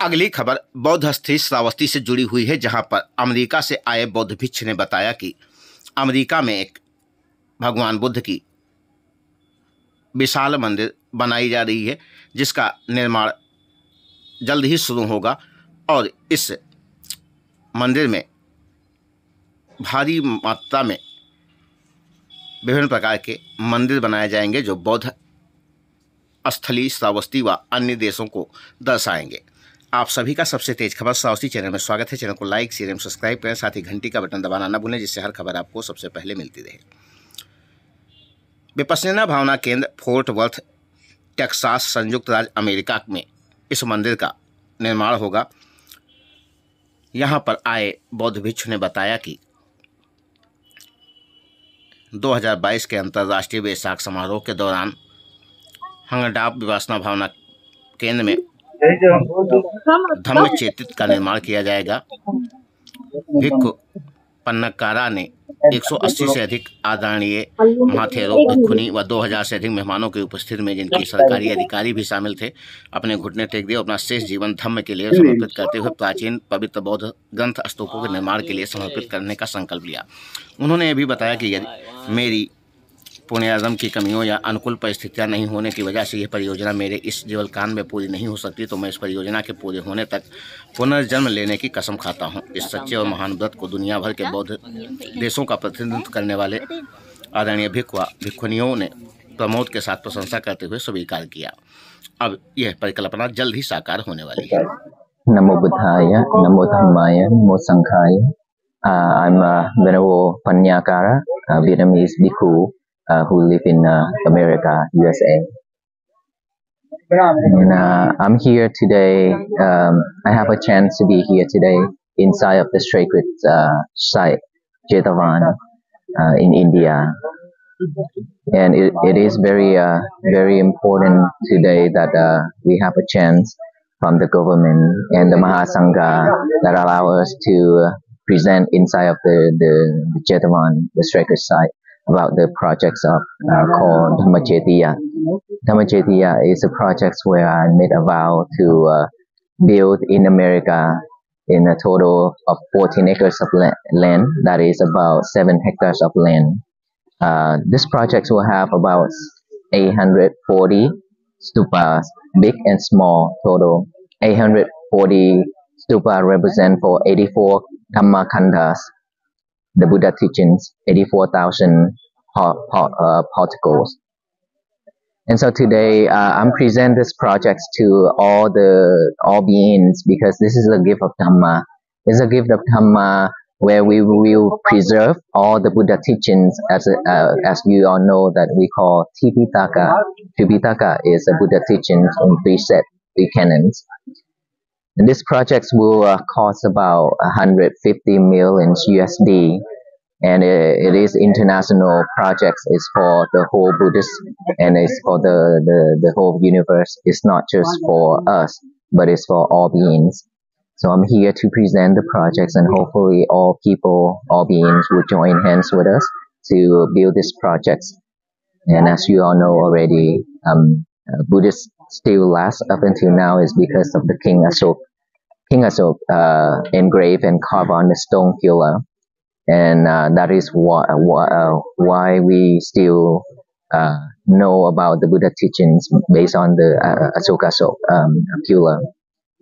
अगली खबर बौद्ध स्थित श्रावस्ती से जुड़ी हुई है, जहाँ पर अमेरिका से आए बौद्ध भिक्ष ने बताया कि अमेरिका में एक भगवान बुद्ध की विशाल मंदिर बनाई जा रही है, जिसका निर्माण जल्द ही शुरू होगा और इस मंदिर में भारी मात्रा में विभिन्न प्रकार के मंदिर बनाए जाएँगे, जो बौद्ध स्थली श्रावस्ती व अन्य देशों को दर्शाएँगे। आप सभी का सबसे तेज खबर श्रावस्ती चैनल में स्वागत है। चैनल को लाइक, शेयर एवं सब्सक्राइब करें। साथ ही घंटी का बटन दबाना न भूलें, जिससे हर खबर आपको सबसे पहले मिलती रहे। विपसना भावना केंद्र, फोर्ट वर्थ, टेक्सास संयुक्त राज्य अमेरिका में इस मंदिर का निर्माण होगा। यहाँ पर आए बौद्ध भिक्षु ने बताया कि 2022 के अंतर्राष्ट्रीय वैशाख समारोह के दौरान हंगडाप विवासना भावना केंद्र में धम्म चेतित का निर्माण किया जाएगा। भिक्खु पन्नकारा ने 180 से अधिक आदरणीय महाथेरो भिक्खुनी व 2000 से अधिक मेहमानों की उपस्थिति में जिनके सरकारी अधिकारी भी शामिल थे, अपने घुटने टेक दिए अपना शेष जीवन धम्म के लिए समर्पित करते हुए प्राचीन पवित्र बौद्ध ग्रंथ स्तूपों के निर्माण के लिए समर्पित करने का संकल्प लिया। उन्होंने यह भी बताया कि यदि मेरी पुण्यागम की कमियों या अनुकूल परिस्थितियाँ नहीं होने की वजह से यह परियोजना मेरे इस जीवलकाल में पूरी नहीं हो सकती तो मैं इस परियोजना के पूरे होने तक पुनर्जन्म लेने की कसम खाता हूँ। इस सच्चे और महान व्रत को दुनिया भर के बौद्ध देशों का प्रतिनिधित्व करने वाले आदरणीय भिक्वा भिक्खुनियों ने प्रमोद के साथ प्रशंसा करते हुए स्वीकार किया। अब यह परिकल्पना जल्द ही साकार होने वाली है। नमो Buddhaya, NaMo Namo Sankhaya. Uh, I'm uh, Venerable Panyakara, a Vietnamese bhikkhu uh, who live in uh, America, USA. And uh, I'm here today. Um, I have a chance to be here today inside of the sacred site, Jetavan, uh, in India. And it, it is very, uh, very important today that uh, we have a chance from the government and the Mahasangha that allow us to present inside of the, the, the Jetavan, the sacred site, about the projects of uh, called Dhammachetiya. Dhammachetiya is a project where I made a vow to uh, build in America in a total of 14 acres of la- land. That is about 7 hectares of land. Uh, this project will have about 840 stupas, big and small total. 840 stupa represent for 84 Dhamma Khandhas, the Buddha teachings, 84,000 po- po- uh, particles. And so today uh, I'm present this project to all the all beings because this is a gift of Dhamma. It's a gift of Dhamma where we will preserve all the Buddha teachings as a, uh, as you all know that we call Tipitaka. Tipitaka is a Buddha teachings in three set, three canons. And this project will uh, cost about 150 million USD and it, it is international projects. It's for the whole buddhist and it's for the, the the whole universe. It's not just for us but it's for all beings. So i'm here to present the projects and hopefully all people all beings will join hands with us to build these projects and as you all know already um, uh, buddhist still last up until now is because of the king ashok king ashok uh, engraved and carved on the stone pillar and uh, that is why why, uh, why we still uh, know about the Buddha teachings based on the uh, Asoka so, um, pillar.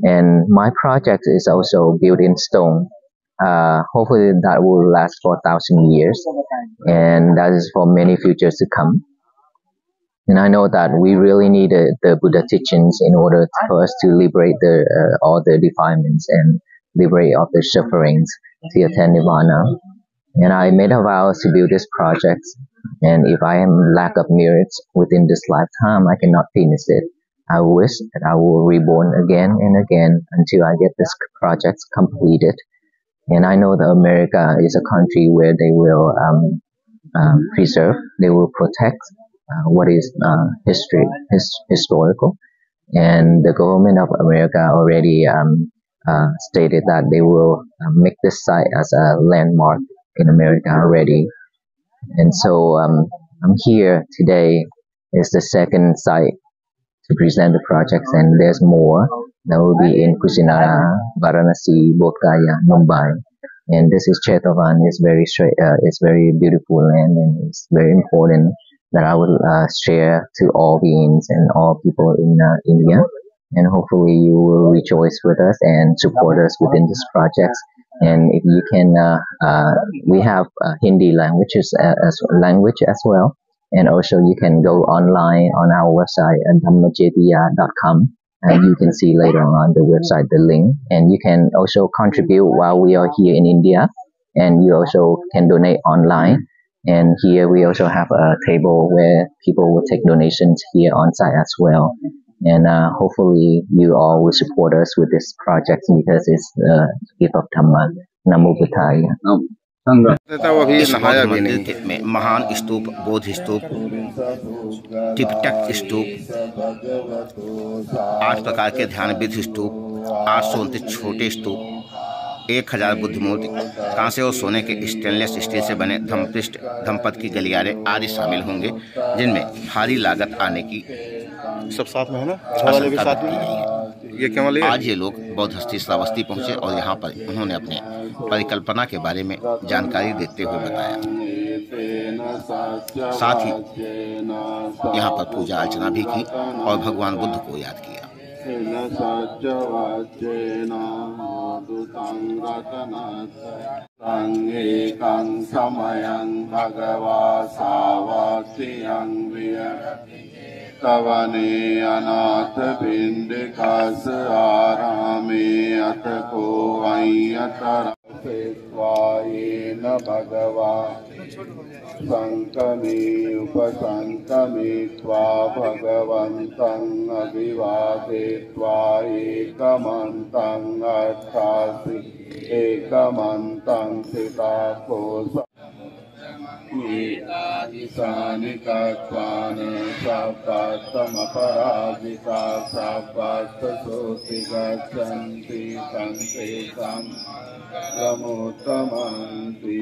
And my project is also built in stone. Uh, hopefully that will last for thousand years, and that is for many futures to come. And I know that we really need the Buddha teachings in order for us to liberate the uh, all the defilements and liberate all the sufferings to attain nirvana and I made a vow to build this project. And if I am lack of merits within this lifetime, I cannot finish it. I wish that I will reborn again and again until I get this project completed. And I know that America is a country where they will um, um, preserve, they will protect what is uh, history, his, historical. And the government of America already um, uh, stated that they will uh, make this site as a landmark in America already. And so um, I'm here today. It's the second site to present the projects, and there's more. that will be in Kusinara, Varanasi, Bodh Mumbai. And this is Jetavan. It's very straight, uh, it's very beautiful land, and it's very important that I will uh, share to all beings and all people in uh, India. And hopefully, you will rejoice with us and support us within this project. And if you can, uh, uh, we have uh, Hindi language as, as language as well. And also, you can go online on our website at dhammajetiya.com and you can see later on the website the link and you can also contribute while we are here in india and you also can donate online and here we also have a table where people will take donations here on site as well and uh, hopefully you all will support us with this project because it's a gift of dhamma namo buddhaya देता वो अभी इस नहाया बौद्ध भी नहीं मंदिर में महान स्तूप बोध स्तूप टिपटक स्तूप आठ प्रकार के ध्यान विधि स्तूप आठ सौ उनतीस छोटे स्तूप एक हज़ार बुद्ध मूर्ति कांसे और सोने के स्टेनलेस स्टील से बने धमपृष्ठ धमपत की गलियारे आदि शामिल होंगे जिनमें भारी लागत आने की सब साथ में है ना? वाले भी साथ में? ये केवल ये आज ये लोग बौद्ध हस्ती श्रावस्ती पहुँचे और यहाँ पर उन्होंने अपने परिकल्पना के बारे में जानकारी देते हुए बताया। साथ ही यहाँ पर पूजा अर्चना भी की और भगवान बुद्ध को याद किया। හිල සච්ච වච්චේන දුතං රතනස්ස සංඝේකං සමයං භගවා සාවාසියං විහරති තවනේ අනාථ පින්ඩිකාස ආරාමේ අතකෝ අයතර සේත්වායේන භගවා सङ्कमे उपसङ्कमे त्वा भगवन्तम् अभिवादे अर्थासि एकमन्तं सिताकोश सानिकाख्यान शापास्तमपराजिता शापास्तशोति गच्छन्ति तं तेषां रमोत्तमन्ति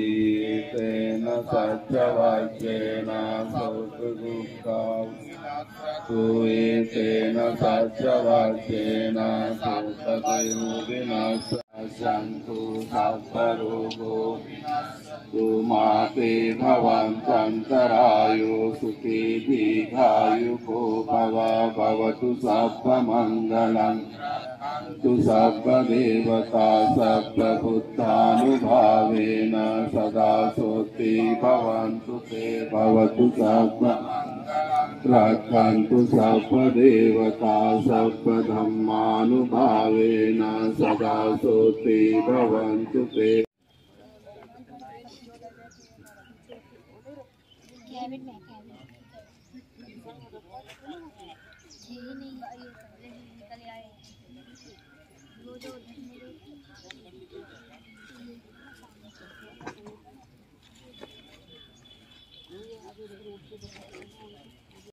तेन सत्यवाक्येन सौतुगुप्ता तेन सत्यवाक्येन सौतयोगिनः सन्तु सत्परोगो मा ते भवन्तरा सुखी दीर्घायुको भव भवतु सर्वमङ्गलम् तु सर्वदेवता सर्वबुद्धानुभावेन सदा सोऽस्ति। भवन्तु ते भवतु सर्व रक्षन्तु सर्वदेवता सर्वधर्मानुभावेन सदा सोऽस्ति। भवन्तु ते वो जो मेरे